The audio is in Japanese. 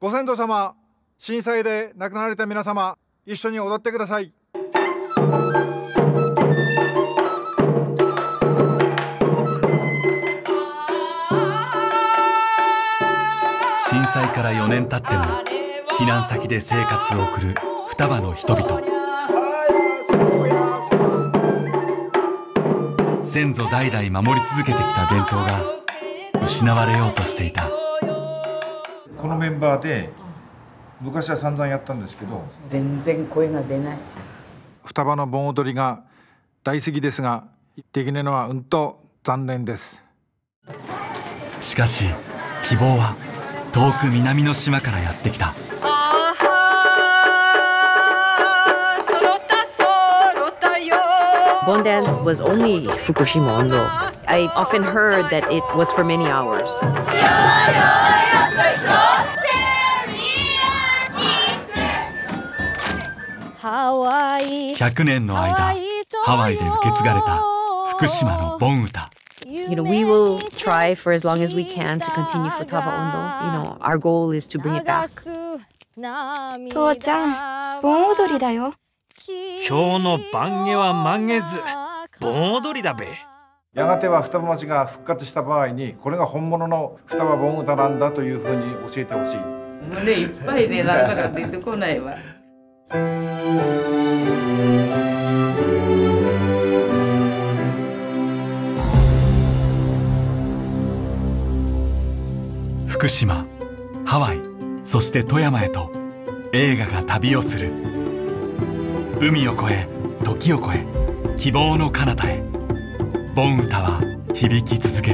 ご先祖様震災で亡くなられた皆様一緒に踊ってください。震災から4年経っても避難先で生活を送る双葉の人々。先祖代々守り続けてきた伝統が失われようとしていた。このメンバーで昔は散々やったんですけど全然声が出ない双葉の盆踊りが大好きですができないのはうんと残念ですしかし希望は遠く南の島からやってきた Bon dance was only Fukushima Ondo. I often heard that it was for many hours. 100年の間ハワイで受け継がれた福島の盆歌。You know, we will try for as long as we can to continue Futaba Ondo. You know, our goal is to bring it back. 父ちゃん盆踊りだよ今日の晩下は満月。盆踊りだべ。やがては双葉町が復活した場合にこれが本物の双葉盆歌なんだというふうに教えてほしい。胸いっぱいでなんだか出てこないわ福島ハワイそして富山へと映画が旅をする。海を越え時を越え希望の彼方へ。盆歌は響き続ける。